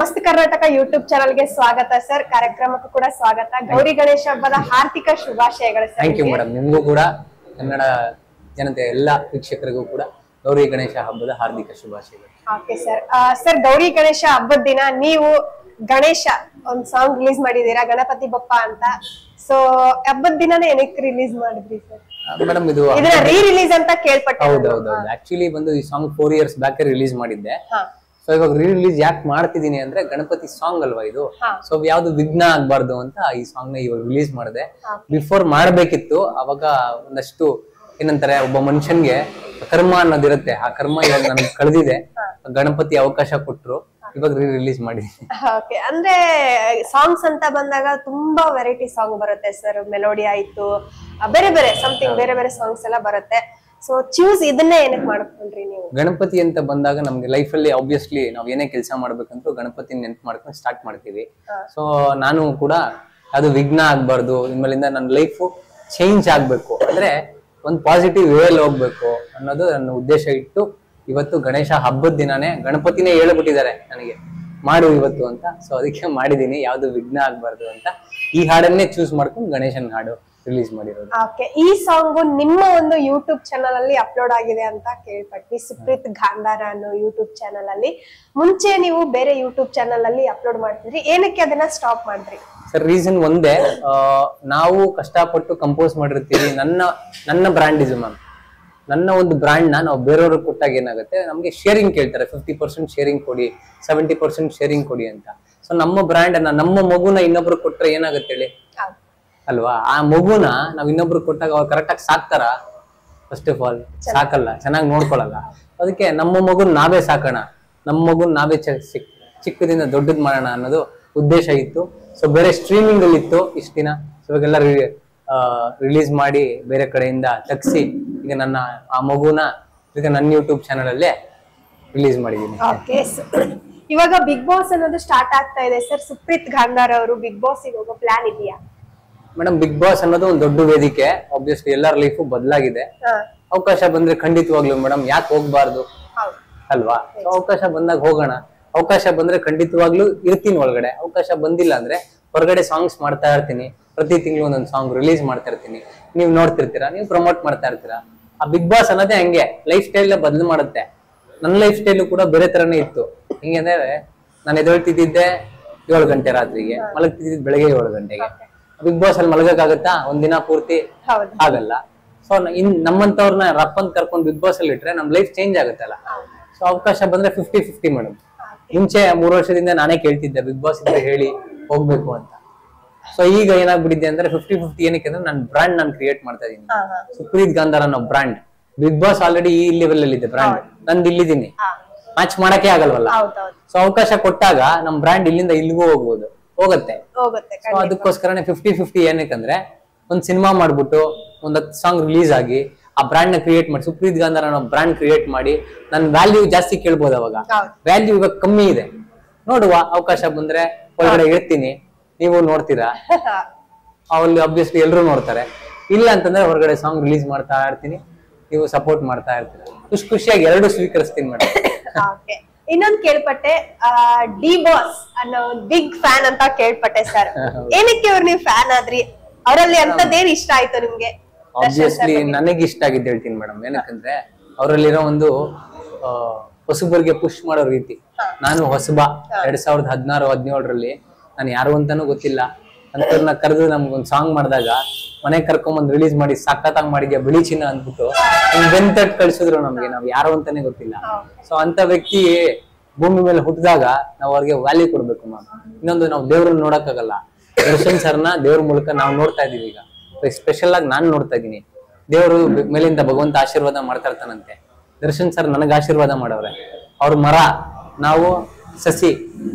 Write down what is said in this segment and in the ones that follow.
ಮಸ್ತ್ ಕರ್ನಾಟಕ ಯೂಟ್ಯೂಬ್ ಚಾನಲ್ಗೆ ಸ್ವಾಗತ ಸರ್. ಕಾರ್ಯಕ್ರಮಕ್ಕೂ ಕೂಡ ಸ್ವಾಗತ. ಗೌರಿ ಗಣೇಶ ಹಬ್ಬದ ಹಾರ್ದಿಕ ಶುಭಾಶಯಗಳು ಥ್ಯಾಂಕ್ ಯು ಮೇಡಮ್ ನಿಮಗೂ. ಕೂಡ ಕನ್ನಡ ಜನತೆ ಎಲ್ಲ ವೀಕ್ಷಕರಿಗೂ ಕೂಡ ಗೌರಿ ಗಣೇಶ ಹಬ್ಬದ ಹಾರ್ದಿಕ ಶುಭಾಶಯಗಳು. Okay sir sir Gauri Ganesha ಹಬ್ಬದ ದಿನ ನೀವು ಗಣೇಶ ಒಂದ್ ಸಾಂಗ್ ರಿಲೀಸ್ ಮಾಡಿದೀರಾ ಗಣಪತಿ ಬಪ್ಪ ಅಂತ. ಸೊ ಹಬ್ಬದ ದಿನನೇ ಏನಕ್ಕೆ ರಿಲೀಸ್ ಮಾಡಿದ್ರಿ ಸರ್? ಮೇಡಮ್ ಇದು ಇದನ್ನ ರೀ ರಿಲೀಸ್ ಅಂತ ಕೇಳ್ಪಟ್ಟೆ. ಹೌದೌದು ಆಕ್ಚುಲಿ ಬಂದು ಈ song four years back release ಮಾಡಿದ್ದೆ. ಸೊ ಇವಾಗ ರೀ ರಿಲೀಸ್ ಯಾಕೆ ಮಾಡ್ತಿದೀನಿ ಅಂದ್ರೆ ಗಣಪತಿ ಸಾಂಗ್ ಅಲ್ವಾ ಇದು. ಸೊ ಯಾವ್ದು ವಿಘ್ನ ಆಗ್ಬಾರ್ದು ಅಂತ ಈ ಸಾಂಗ್ನ ಇವಾಗ ರಿಲೀಸ್ ಮಾಡಿದೆ. ಬಿಫೋರ್ ಮಾಡ್ಬೇಕಿತ್ತು ಅವಾಗ ಒಂದಷ್ಟು ಏನಂತಾರೆ ಒಬ್ಬ ಮನುಷ್ಯನ್ಗೆ ಕರ್ಮ ಅನ್ನೋದಿರುತ್ತೆ. ಆ ಕರ್ಮ ಇವಾಗ ನನ್ಗೆ ಕಳೆದಿದೆ. ಗಣಪತಿ ಅವಕಾಶ ಕೊಟ್ರು. ಇವಾಗ ರೀ ರಿಲೀಸ್ ಮಾಡಿದೀನಿ. ಓಕೆ ಅಂದ್ರೆ ಸಾಂಗ್ಸ್ ಅಂತ ಬಂದಾಗ ತುಂಬಾ ವೆರೈಟಿ ಸಾಂಗ್ ಬರುತ್ತೆ ಸರ್ ಮೆಲೋಡಿ ಆಯ್ತು. ಬೇರೆ ಬೇರೆ ಸಮಥಿಂಗ್ ಬೇರೆ ಬೇರೆ ಸಾಂಗ್ಸ್ ಎಲ್ಲ ಬರುತ್ತೆ. ಸೊ ಚೂಸ್ ಇದನ್ನೇ ಏನಕ್ಕೆ ಮಾಡ್ಕೊಂಡ್ರಿ ನೀವು? ಗಣಪತಿ ಅಂತ ಬಂದಾಗ ನಮ್ಗೆ ಅಲ್ಲಿ ಆಬ್ವಿಯಸ್ಲಿ ನಾವ್ ಏನೇ ಕೆಲಸ ಮಾಡ್ಬೇಕಂದ್ರೂ ಗಣಪತಿ ನೆನ್ಪು ಮಾಡ್ಕೊಂಡು ಸ್ಟಾರ್ಟ್ ಮಾಡ್ತೀವಿ. ಸೊ ನಾನು ಕೂಡ ಅದು ವಿಘ್ನ ಆಗ್ಬಾರ್ದು ನಿಮ್ಮಲ್ಲಿಂದ ನನ್ನ ಲೈಫ್ ಚೇಂಜ್ ಆಗ್ಬೇಕು. ಅಂದ್ರೆ ಒಂದು ಪಾಸಿಟಿವ್ ವೇಲ್ ಹೋಗ್ಬೇಕು ಅನ್ನೋದು ನನ್ನ ಉದ್ದೇಶ ಇಟ್ಟು ಇವತ್ತು ಗಣೇಶ ಹಬ್ಬದ ದಿನಾನೇ ಗಣಪತಿನೇ ಹೇಳ್ಬಿಟ್ಟಿದ್ದಾರೆ ನನಗೆ. ಮಾಡು ಇವತ್ತು ಅಂತ. ಸೊ ಅದಕ್ಕೆ ಮಾಡಿದೀನಿ. ಯಾವ್ದು ವಿಘ್ನ ಆಗ್ಬಾರ್ದು ಅಂತ ಈ ಹಾಡನ್ನೇ ಚೂಸ್ ಮಾಡ್ಕೊಂಡು ಗಣೇಶನ್ ಹಾಡು. ರಿಲೀಸ್ ಮಾಡಿರೋದು. ಓಕೆ ಈ ಸಾಂಗ್ ನಿಮ್ಮ ಒಂದು ಯೂಟ್ಯೂಬ್ ಚಾನಲ್ ಅಲ್ಲಿ ಅಪ್ಲೋಡ್ ಆಗಿದೆ ಅಂತ ಕೇಳ್ಪಟ್ಟಿ ಸುಪ್ರೀತ್ ಗಾಂಧಾರ ಅನ್ನೋ ಯೂಟ್ಯೂಬ್ ಚಾನಲ್ ಅಲ್ಲಿ. ಮುಂಚೆ ನೀವು ಬೇರೆ ಯೂಟ್ಯೂಬ್ ಚಾನಲ್ ಅಲ್ಲಿ ಅಪ್ಲೋಡ್ ಮಾಡ್ತಿದ್ರಿ. ಏನಕ್ಕೆ ಅದನ್ನ ಸ್ಟಾಪ್ ಮಾಡ್ರಿ ಸರ್ ರೀಸನ್ ಒಂದೇ ನಾವು ಕಷ್ಟಪಟ್ಟು ಕಂಪೋಸ್ ಮಾಡಿರ್ತೀವಿ. ನನ್ನ ನನ್ನ ಬ್ರ್ಯಾಂಡ್ ಇದು ಮ್ಯಾಮ್ ನನ್ನ ಒಂದು ಬ್ರ್ಯಾಂಡ್ನ ನಾವು ಬೇರೆಯವ್ರಿಗೆ ಕೊಟ್ಟಾಗ ಏನಾಗುತ್ತೆ? ನಮಗೆ ಶೇರಿಂಗ್ ಕೇಳ್ತಾರೆ. ಫಿಫ್ಟಿ ಪರ್ಸೆಂಟ್ ಶೇರಿಂಗ್ ಕೊಡಿ ಸೆವೆಂಟಿ ಪರ್ಸೆಂಟ್ ಶೇರಿಂಗ್ ಕೊಡಿ ಅಂತ. ಸೊ ನಮ್ಮ ಬ್ರ್ಯಾಂಡ್ ಅನ್ನ ನಮ್ಮ ಮಗುನ ಇನ್ನೊಬ್ರು ಕೊಟ್ರೆ ಏನಾಗುತ್ತೆ ಹೇಳಿ? ಅಲ್ವಾ? ಆ ಮಗುನ ನಾವ್ ಇನ್ನೊಬ್ರು ಕೊಟ್ಟಾಗ ಅವ್ರು ಕರೆಕ್ಟಾಗಿ ಸಾಕ್ತಾರ? ಫಸ್ಟ್ ಆಫ್ ಆಲ್ ಸಾಕಲ್ಲ ಚೆನ್ನಾಗಿ ನೋಡ್ಕೊಳಲ್ಲ. ಅದಕ್ಕೆ ನಮ್ಮ ಮಗುನ್ ನಾವೇ ಸಾಕೋಣ. ನಮ್ಮ ಮಗುನ್ ನಾವೇ ಚಿಕ್ಕದಿಂದ ದೊಡ್ಡದ್ ಮಾಡೋಣ ಅನ್ನೋದು ಉದ್ದೇಶ ಇತ್ತು. ಸೊ ಬೇರೆ ಸ್ಟ್ರೀಮಿಂಗ್ ಅಲ್ಲಿ ಇತ್ತು ಇಷ್ಟ ದಿನ. ಸೊ ಇವಾಗೆಲ್ಲ ರಿಲೀಸ್ ಮಾಡಿ ಬೇರೆ ಕಡೆಯಿಂದ ತಗ್ಸಿ ಈಗ ನನ್ನ ಆ ಮಗುನ ಈಗ ನನ್ನ ಯೂಟ್ಯೂಬ್ ಚಾನಲ್ ಅಲ್ಲೇ ರಿಲೀಸ್ ಮಾಡಿದೀನಿ. ಇವಾಗ ಬಿಗ್ ಬಾಸ್ ಅನ್ನೋದು ಸ್ಟಾರ್ಟ್ ಆಗ್ತಾ ಇದೆ. ಸರ್ ಸುಪ್ರೀತ್ ಗಾಂಧಾರ್ ಅವರು ಬಿಗ್ ಬಾಸ್ ಹೋಗೋ ಪ್ಲಾನ್ ಇದೆಯಾ? ಮೇಡಮ್ ಬಿಗ್ ಬಾಸ್ ಅನ್ನೋದು ಒಂದು ದೊಡ್ಡ ವೇದಿಕೆ. ಆಬ್ವಿಯಸ್ಲಿ ಎಲ್ಲರ ಲೈಫು ಬದಲಾಗಿದೆ. ಅವಕಾಶ ಬಂದ್ರೆ ಖಂಡಿತವಾಗ್ಲೂ ಮೇಡಮ್ ಯಾಕೆ ಹೋಗ್ಬಾರ್ದು? ಅಲ್ವಾ? ಅವಕಾಶ ಬಂದಾಗ ಹೋಗೋಣ. ಅವಕಾಶ ಬಂದ್ರೆ ಖಂಡಿತವಾಗ್ಲೂ ಇರ್ತೀನಿ ಒಳಗಡೆ. ಅವಕಾಶ ಬಂದಿಲ್ಲ ಅಂದ್ರೆ ಹೊರಗಡೆ ಸಾಂಗ್ಸ್ ಮಾಡ್ತಾ ಇರ್ತೀನಿ. ಪ್ರತಿ ತಿಂಗಳು ಒಂದೊಂದು ಸಾಂಗ್ ರಿಲೀಸ್ ಮಾಡ್ತಾ ಇರ್ತೀನಿ. ನೀವು ನೋಡ್ತಿರ್ತೀರಾ? ನೀವು ಪ್ರಮೋಟ್ ಮಾಡ್ತಾ ಇರ್ತೀರಾ? ಆ ಬಿಗ್ ಬಾಸ್ ಅನ್ನೋದೇ ಹಂಗೆ. ಲೈಫ್ ಸ್ಟೈಲ್ ಬದಲು ಮಾಡುತ್ತೆ. ನನ್ನ ಲೈಫ್ ಸ್ಟೈಲು ಕೂಡ ಬೇರೆ ತರನೇ ಇತ್ತು. ಹಿಂಗೆ ಅಂದ್ರೆ ನಾನು ಎದ್ದೇಳ್ತಿದ್ದೆ ಏಳು ಗಂಟೆ ರಾತ್ರಿಗೆ. ಮಲಗ್ತಿದ್ದಿದ್ದು ಬೆಳಗ್ಗೆ ಏಳು ಗಂಟೆಗೆ. ಬಿಗ್ ಬಾಸ್ ಅಲ್ಲಿ ಮಲಗಕ್ಕಾಗತ್ತಾ? ಒಂದಿನ ಪೂರ್ತಿ? ಆಗಲ್ಲ ಸೊ ಇನ್ ನಮ್ಮಂತವ್ರನ್ನ ರಪ್ಪನ್ ಕರ್ಕೊಂಡು ಬಿಗ್ ಬಾಸ್ ಅಲ್ಲಿ ಇಟ್ರೆ ನಮ್ ಲೈಫ್ ಚೇಂಜ್ ಆಗುತ್ತಲ್ಲ? ಸೊ ಅವಕಾಶ ಬಂದ್ರೆ ಫಿಫ್ಟಿ ಫಿಫ್ಟಿ ಮೇಡಮ್ ಹಿಂಚೆ ಮೂರು ವರ್ಷದಿಂದ ನಾನೇ ಕೇಳ್ತಿದ್ದೆ ಬಿಗ್ ಬಾಸ್ ಇದ್ರೆ ಹೇಳಿ ಹೋಗ್ಬೇಕು ಅಂತ. ಸೊ ಈಗ ಏನಾಗ್ಬಿಟ್ಟಿದೆ ಅಂದ್ರೆ ಫಿಫ್ಟಿ ಫಿಫ್ಟಿ ಏನಕ್ಕೆ ಅಂದ್ರೆ ನನ್ನ ಬ್ರಾಂಡ್ ನಾನು ಕ್ರಿಯೇಟ್ ಮಾಡ್ತಾ ಇದೀನಿ. ಹಾ ಸುಪ್ರೀತ್ ಗಾಂಧಾರ ಅನ್ನೋ ಬ್ರಾಂಡ್ ಬಿಗ್ ಬಾಸ್ ಆಲ್ರೆಡಿ ಈ ಲೆವೆಲ್ ಅಲ್ಲಿ ಇದೆ ಬ್ರಾಂಡ್ ನಂದು ಇಲ್ಲಿದ್ದೀನಿ. ಮ್ಯಾಚ್ ಮಾಡಕ್ಕೆ ಆಗಲ್ವಲ್ಲ? ಸೊ ಅವಕಾಶ ಕೊಟ್ಟಾಗ ನಮ್ ಬ್ರಾಂಡ್ ಇಲ್ಲಿಂದ ಇಲ್ಲಿಗೂ ಹೋಗ್ಬೋದು. ಹೋಗುತ್ತೆ. ಅದಕ್ಕೋಸ್ಕರನೇ ಫಿಫ್ಟಿ ಫಿಫ್ಟಿ ಏನಕ್ಕಂದ್ರೆ ಒಂದ್ ಸಿನಿಮಾ ಮಾಡ್ಬಿಟ್ಟು ಒಂದ್ ಹತ್ತು ಸಾಂಗ್ ರಿಲೀಸ್ ಆಗಿ ಆ ಬ್ರಾಂಡ್ನ ಕ್ರಿಯೇಟ್ ಮಾಡಿ ಸುಪ್ರೀತ್ ಗಾಂಧರ್ ಅನ್ನೋ ಬ್ರಾಂಡ್ ಕ್ರಿಯೇಟ್ ಮಾಡಿ ನನ್ನ ವ್ಯಾಲ್ಯೂ ಜಾಸ್ತಿ ಕೇಳ್ಬೋದು ಅವಾಗ. ವ್ಯಾಲ್ಯೂ ಇವಾಗ ಕಮ್ಮಿ ಇದೆ. ನೋಡುವ ಅವಕಾಶ ಬಂದ್ರೆ ಒಳಗಡೆ ಇರ್ತೀನಿ. ನೀವು ನೋಡ್ತೀರಾ? ಅವಲ್ಲಿ ಅಬ್ವಿಯಸ್ಲಿ ಎಲ್ಲರೂ ನೋಡ್ತಾರೆ. ಇಲ್ಲ ಅಂತಂದ್ರೆ ಹೊರಗಡೆ ಸಾಂಗ್ ರಿಲೀಸ್ ಮಾಡ್ತಾ ಇರ್ತೀನಿ. ನೀವು ಸಪೋರ್ಟ್ ಮಾಡ್ತಾ ಇರ್ತೀರಾ. ಖುಷಿ ಖುಷಿಯಾಗಿ ಎರಡು ಸ್ವೀಕರಿಸ್ತೀನಿ ಮೇಡಮ್ ಇನ್ನೊಂದ್ ಕೇಳ್ಪಟ್ಟೆ ಡಿ ಬಾಸ್ ಅನ್ನೋ ಬಿಗ್ ಫ್ಯಾನ್ ಅಂತ ಕೇಳ್ಪಟ್ಟೆ ಸರ್ ಏನಕ್ಕೆ ಅವ್ರು ನೀವು ಫ್ಯಾನ್ ಆದ್ರಿ? ಅವರಲ್ಲಿ ಅಂತದೇನ್ ಇಷ್ಟ ಆಯ್ತು ನಿಮ್ಗೆ? ಆಬ್ವಿಯಸ್ಲಿ ನನಗೆ ಇಷ್ಟ ಆಗಿದ್ದು ಹೇಳ್ತೀನಿ ಮೇಡಮ್ ಏನಕ್ಕಂದ್ರೆ ಅವರಲ್ಲಿರೋ ಒಂದು ಹೊಸಬರಿಗೆ ಪುಷ್ ಮಾಡೋ ರೀತಿ. ನಾನು ಹೊಸಬ ಎರಡ್ ಸಾವಿರದ ಹದಿನಾರು ಹದಿನೇಳರಲ್ಲಿ ನಾನು ಯಾರು ಅಂತಾನೂ ಗೊತ್ತಿಲ್ಲ. ಅಂತವ್ರನ್ನ ಕರೆದು ನಮ್ಗೊಂದು ಸಾಂಗ್ ಮಾಡಿದಾಗ ಮನೆ ಕರ್ಕೊಂಬಂದ್ ರಿಲೀಸ್ ಮಾಡಿ ಸಕ್ಕತ್ತಾಗಿ ಮಾಡಿದ್ಯಾ ಬಿಳಿ ಚಿನ್ನ ಅಂದ್ಬಿಟ್ಟು ಬೆಂತಟ್ ಕಳ್ಸಿದ್ರು ನಮ್ಗೆ ನಾವ್ ಯಾರು ಅಂತಾನೆ ಗೊತ್ತಿಲ್ಲ. ಸೊ ಅಂತ ವ್ಯಕ್ತಿ ಭೂಮಿ ಮೇಲೆ ಹುಟ್ಟಿದಾಗ ನಾವು ಅವ್ರಿಗೆ ವ್ಯಾಲ್ಯೂ ಕೊಡ್ಬೇಕು ಮ್ಯಾಮ್ ಇನ್ನೊಂದು ನಾವು ದೇವ್ರನ್ನ ನೋಡಕ್ಕಾಗಲ್ಲ. ದರ್ಶನ್ ಸರ್ನ ದೇವ್ರ ಮೂಲಕ ನಾವು ನೋಡ್ತಾ ಇದೀವಿ ಈಗ. ಸ್ಪೆಷಲ್ ಆಗಿ ನಾನು ನೋಡ್ತಾ ಇದೀನಿ. ದೇವರು ಮೇಲಿಂದ ಭಗವಂತ ಆಶೀರ್ವಾದ ಮಾಡ್ತಾ ಇರ್ತಾನಂತೆ. ದರ್ಶನ್ ಸರ್ ನನಗೆ ಆಶೀರ್ವಾದ ಮಾಡವ್ರೆ. ಅವ್ರ ಮರ ನಾವು ಸಸಿ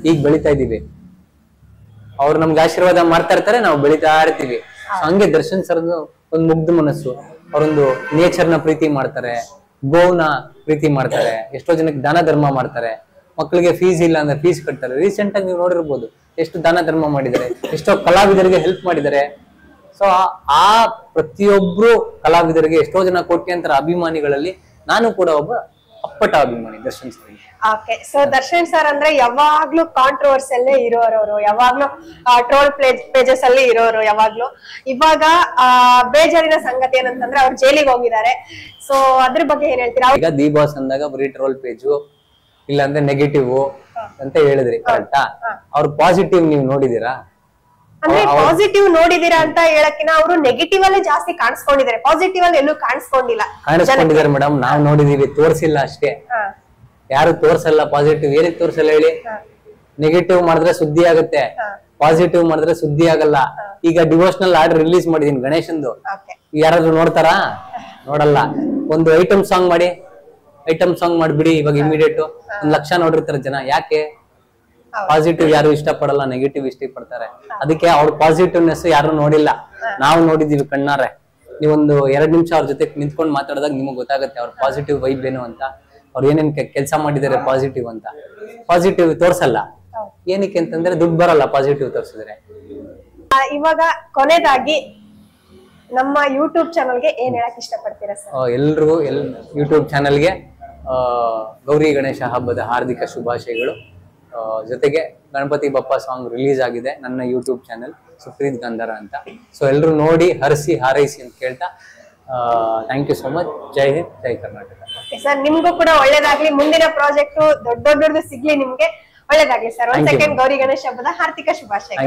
ಈಗ ಬೆಳಿತಾ ಇದೀವಿ. ಅವ್ರು ನಮ್ಗೆ ಆಶೀರ್ವಾದ ಮಾಡ್ತಾ ಇರ್ತಾರೆ ನಾವು ಬೆಳಿತಾ ಇರ್ತೀವಿ. ಹಂಗೆ ದರ್ಶನ್ ಸರ್ ಒಂದು ಮುಗ್ಧ ಮನಸ್ಸು. ಅವರೊಂದು ನೇಚರ್ನ ಪ್ರೀತಿ ಮಾಡ್ತಾರೆ ಗೋವ್ನ ಪ್ರೀತಿ ಮಾಡ್ತಾರೆ ಎಷ್ಟೋ ಜನಕ್ಕೆ ದಾನ ಧರ್ಮ ಮಾಡ್ತಾರೆ. ಮಕ್ಕಳಿಗೆ ಫೀಸ್ ಇಲ್ಲ ಅಂದ್ರೆ ಫೀಸ್ ಕಟ್ತಾರೆ. ರೀಸೆಂಟ್ ಆಗಿ ನೀವು ನೋಡಿರ್ಬೋದು ಎಷ್ಟು ದಾನ ಧರ್ಮ ಮಾಡಿದ್ದಾರೆ ಎಷ್ಟೋ ಕಲಾವಿದರಿಗೆ ಹೆಲ್ಪ್ ಮಾಡಿದ್ದಾರೆ. ಸೊ ಆ ಪ್ರತಿಯೊಬ್ರು ಕಲಾವಿದರಿಗೆ ಎಷ್ಟೋ ಜನ ಕೋಟ್ಯಾಂತರ ಅಭಿಮಾನಿಗಳಲ್ಲಿ ನಾನು ಕೂಡ ಒಬ್ಬ ಅಪ್ಪಟ ಅಭಿಮಾನಿ ದರ್ಶನ್ ಸರ್ಗೆ. ಓಕೆ ಸೊ ದರ್ಶನ್ ಸರ್ ಅಂದ್ರೆ ಯಾವಾಗ್ಲೂ ಕಾಂಟ್ರವರ್ಸಿ ಅಲ್ಲೇ ಇರೋರು ಅವರು ಯಾವಾಗ್ಲೂ ಟ್ರೋಲ್ ಪೇಜಸ್ ಅಲ್ಲಿ ಇರೋರು ಯಾವಾಗ್ಲೂ. ಇವಾಗ ಆ, ಬೇಜಾರಿನ ಸಂಗತಿ ಏನಂತಂದ್ರೆ ಅವ್ರು ಜೈಲಿಗೆ ಹೋಗಿದ್ದಾರೆ. ಸೊ ಅದ್ರ ಬಗ್ಗೆ ಏನ್ ಹೇಳ್ತೀರಾ? ಈಗ ದಿ ಬಾಸ್ ಅಂದಾಗ ಬರೀ ಟ್ರೋಲ್ ಪೇಜು ಇಲ್ಲಾಂದ್ರೆ ನೆಗೆಟಿವ್ ಅಂತ ಹೇಳಿದ್ರಿ ಕರೆಕ್ಟಾ ಅವ್ರ ಪಾಸಿಟಿವ್ ನೀವು ನೋಡಿದೀರಾ? ಅಂದ್ರೆ ಪಾಸಿಟಿವ್ ನೋಡಿದೀರಾ ಅಂತ ಹೇಳಕ್ಕಿನ ಅವರು ನೆಗೆಟಿವ್ ಅಲ್ಲೇ ಜಾಸ್ತಿ ಕಾಣಿಸ್ಕೊಂಡಿದ್ದಾರೆ. ಪಾಸಿಟಿವ್ ಅಲ್ಲಿ ಎಲ್ಲೂ ಕಾಣಿಸ್ಕೊಂಡಿಲ್ಲ. ಕಾಣಿಸ್ಕೊಂಡಿದ್ದಾರೆ ಮೇಡಮ್ ನಾವ್ ನೋಡಿದೀವಿ ತೋರಿಸಿಲ್ಲ ಅಷ್ಟೇ. ಯಾರು ತೋರ್ಸಲ್ಲ ಪಾಸಿಟಿವ್ ಏನಕ್ಕೆ ತೋರ್ಸಲ್ಲ ಹೇಳಿ? ನೆಗೆಟಿವ್ ಮಾಡಿದ್ರೆ ಸುದ್ದಿ ಆಗುತ್ತೆ. ಪಾಸಿಟಿವ್ ಮಾಡಿದ್ರೆ ಸುದ್ದಿ ಆಗಲ್ಲ. ಈಗ ಡಿವೋಷನಲ್ ಆರ್ಡರ್ ರಿಲೀಸ್ ಮಾಡಿದೀನಿ ಗಣೇಶಂದು. ಯಾರಾದ್ರೂ ನೋಡ್ತಾರಾ? ನೋಡಲ್ಲ. ಒಂದು ಐಟಮ್ ಸಾಂಗ್ ಮಾಡಿ. ಐಟಮ್ ಸಾಂಗ್ ಮಾಡ್ಬಿಡಿ ಇವಾಗ ಇಮಿಡಿಯೇಟ್ ಒಂದ್ ಲಕ್ಷ ನೋಡಿರ್ತಾರೆ ಜನ. ಯಾಕೆ? ಪಾಸಿಟಿವ್ ಯಾರು ಇಷ್ಟಪಡಲ್ಲ ನೆಗೆಟಿವ್ ಇಷ್ಟಪಡ್ತಾರೆ. ಅದಕ್ಕೆ ಅವ್ರ ಪಾಸಿಟಿವ್ನೆಸ್ ಯಾರು ನೋಡಿಲ್ಲ. ನಾವು ನೋಡಿದೀವಿ ಕಣ್ಣಾರೆ. ನೀವೊಂದು ಎರಡ್ ನಿಮಿಷ ಅವ್ರ ಜೊತೆ ನಿಂತ್ಕೊಂಡು ಮಾತಾಡಿದಾಗ ನಿಮಗೆ ಗೊತ್ತಾಗುತ್ತೆ ಅವ್ರ ಪಾಸಿಟಿವ್ ವೈಬ್ ಏನು ಅಂತ. ಅವ್ರು ಏನೇನ್ ಕೆಲಸ ಮಾಡಿದ್ದಾರೆ ಪಾಸಿಟಿವ್ ಅಂತ. ಪಾಸಿಟಿವ್ ತೋರ್ಸಲ್ಲ. ಏನಕ್ಕೆ ಅಂತಂದ್ರೆ ದುಡ್ಡು ಬರಲ್ಲ ಪಾಸಿಟಿವ್ ತೋರ್ಸಿದ್ರೆ. ಇವಾಗ ಕೊನೆದಾಗಿ ನಮ್ಮ ಯೂಟ್ಯೂಬ್ ಚಾನಲ್ಗೆ ಏನ್ ಹೇಳಕ್ ಇಷ್ಟಪಡ್ತೀರಾ ಸರ್? ಎಲ್ರಿಗೂ ಎಲ್ ಯೂಟ್ಯೂಬ್ ಚಾನಲ್ಗೆ ಗೌರಿ ಗಣೇಶ ಹಬ್ಬದ ಹಾರ್ದಿಕ ಶುಭಾಶಯಗಳು. ಜೊತೆಗೆ ಗಣಪತಿ ಬಪ್ಪ ಸಾಂಗ್ ರಿಲೀಸ್ ಆಗಿದೆ ನನ್ನ ಯೂಟ್ಯೂಬ್ ಚಾನಲ್ ಸುಪ್ರೀತ್ ಗಂಧರ ಅಂತ. ಸೊ ಎಲ್ಲರೂ ನೋಡಿ ಹರಿಸಿ ಹಾರೈಸಿ ಅಂತ ಕೇಳ್ತಾ ಥ್ಯಾಂಕ್ ಯು ಸೋ ಮಚ್ ಜೈ ಹಿಂದ್ ಜೈ ಕರ್ನಾಟಕ. ಸರ್ ನಿಮ್ಗೂ ಕೂಡ ಒಳ್ಳೇದಾಗ್ಲಿ. ಮುಂದಿನ ಪ್ರಾಜೆಕ್ಟ್ ದೊಡ್ಡ ದೊಡ್ಡದು ಸಿಗ್ಲಿ ನಿಮ್ಗೆ. ಒಳ್ಳೇದಾಗ್ಲಿ ಸರ್. ಒಂದ್ ಸೆಕೆಂಡ್ ಗೌರಿ ಗಣೇಶ ಹಬ್ಬದ ಹಾರ್ದಿಕ ಶುಭಾಶಯ